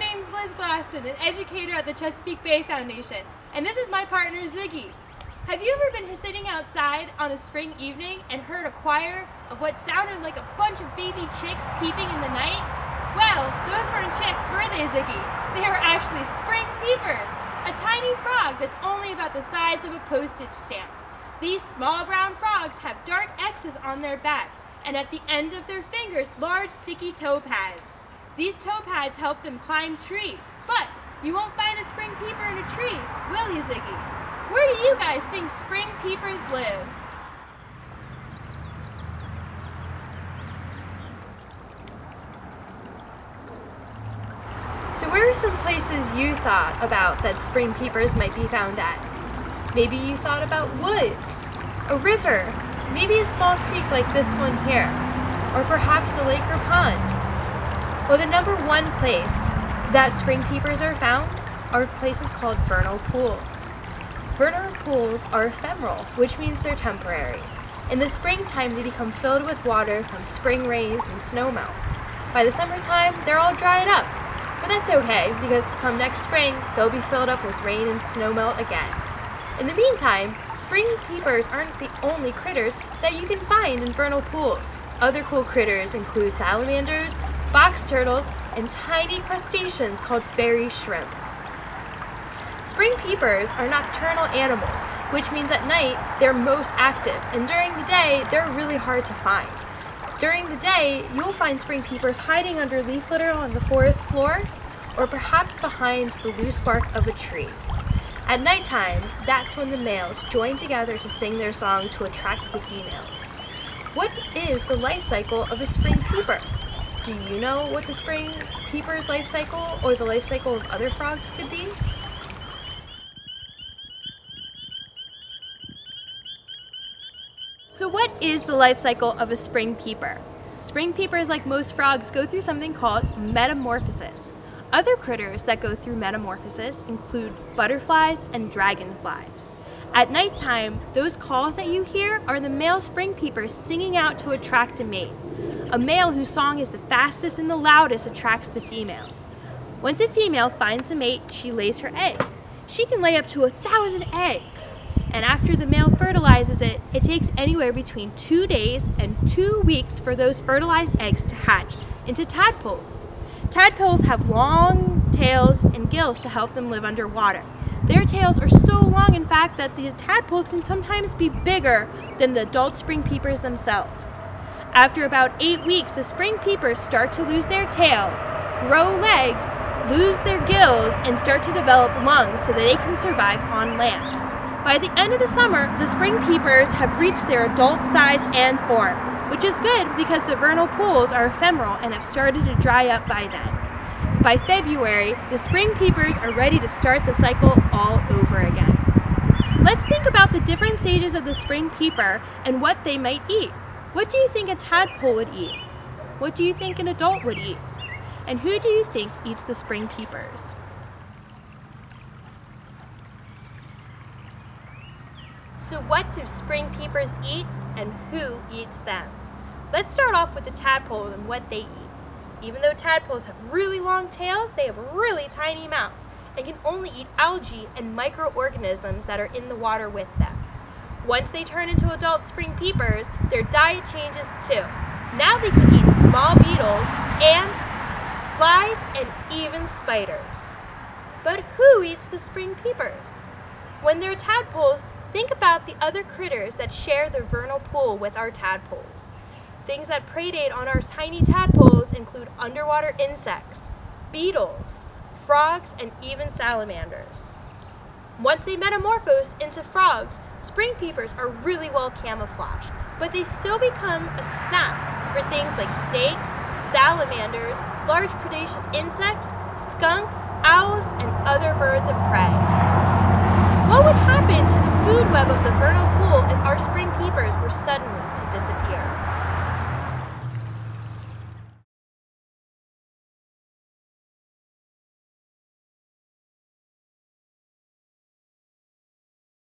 name's Liz Glaston, an educator at the Chesapeake Bay Foundation, and this is my partner Ziggy. Have you ever been sitting outside on a spring evening and heard a choir of what sounded like a bunch of baby chicks peeping in the night? Well, those weren't chicks, were they, Ziggy? They were actually spring peepers, a tiny frog that's only about the size of a postage stamp. These small brown frogs have dark X's on their back, and at the end of their fingers, large sticky toe pads. These toe pads help them climb trees, but you won't find a spring peeper in a tree, will you, Ziggy? Where do you guys think spring peepers live? So where are some places you thought about that spring peepers might be found at? Maybe you thought about woods, a river, maybe a small creek like this one here, or perhaps a lake or pond. Well, the number one place that spring peepers are found are places called vernal pools. Vernal pools are ephemeral, which means they're temporary. In the springtime, they become filled with water from spring rains and snowmelt. By the summertime, they're all dried up, but that's okay because come next spring, they'll be filled up with rain and snowmelt again. In the meantime, spring peepers aren't the only critters that you can find in vernal pools. Other cool critters include salamanders, box turtles, and tiny crustaceans called fairy shrimp. Spring peepers are nocturnal animals, which means at night they're most active, and during the day they're really hard to find. During the day, you'll find spring peepers hiding under leaf litter on the forest floor, or perhaps behind the loose bark of a tree. At nighttime, that's when the males join together to sing their song to attract the females. What is the life cycle of a spring peeper? Do you know what the spring peeper's life cycle or the life cycle of other frogs could be? So what is the life cycle of a spring peeper? Spring peepers, like most frogs, go through something called metamorphosis. Other critters that go through metamorphosis include butterflies and dragonflies. At nighttime, those calls that you hear are the male spring peepers singing out to attract a mate. A male whose song is the fastest and the loudest attracts the females. Once a female finds a mate, she lays her eggs. She can lay up to a thousand eggs and after the male fertilizes it, it takes anywhere between two days and two weeks for those fertilized eggs to hatch into tadpoles. Tadpoles have long tails and gills to help them live underwater. Their tails are so long, in fact, that these tadpoles can sometimes be bigger than the adult spring peepers themselves. After about eight weeks, the spring peepers start to lose their tail, grow legs, lose their gills, and start to develop lungs so that they can survive on land. By the end of the summer, the spring peepers have reached their adult size and form, which is good because the vernal pools are ephemeral and have started to dry up by then. By February, the spring peepers are ready to start the cycle all over again. Let's think about the different stages of the spring peeper and what they might eat. What do you think a tadpole would eat? What do you think an adult would eat? And who do you think eats the spring peepers? So what do spring peepers eat and who eats them? Let's start off with the tadpole and what they eat. Even though tadpoles have really long tails, they have really tiny mouths and can only eat algae and microorganisms that are in the water with them. Once they turn into adult spring peepers, their diet changes too. Now they can eat small beetles, ants, flies, and even spiders. But who eats the spring peepers? When they're tadpoles, Think about the other critters that share the vernal pool with our tadpoles. Things that predate on our tiny tadpoles include underwater insects, beetles, frogs, and even salamanders. Once they metamorphose into frogs, spring peepers are really well camouflaged, but they still become a snap for things like snakes, salamanders, large predaceous insects, skunks, owls, and other birds of prey. What would happen to the food web of the vernal pool if our spring peepers were suddenly to disappear?